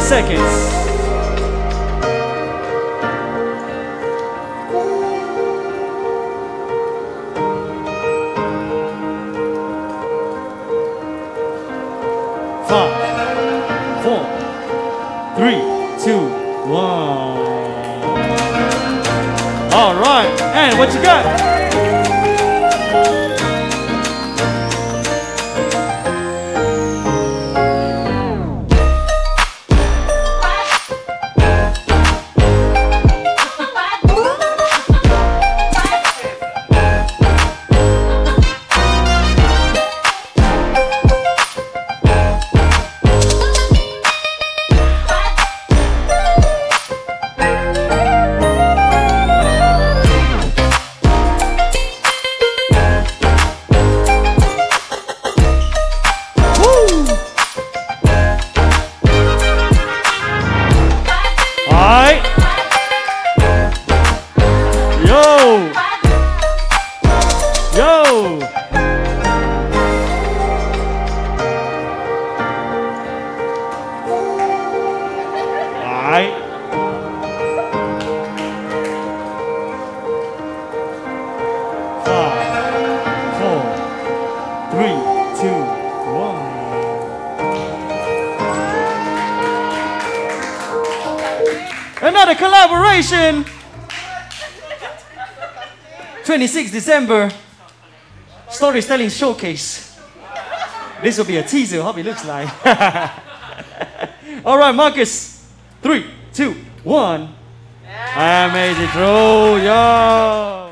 seconds. Five, four, three, two, one. All right, and what you got? Yo. Yo. Five, four, three, two, one. Another collaboration. 26 December. Storytelling showcase. This will be a teaser, hope it looks like. All right, Marcus. Three, two, one. i made Amazing throw, yo.